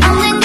I'm in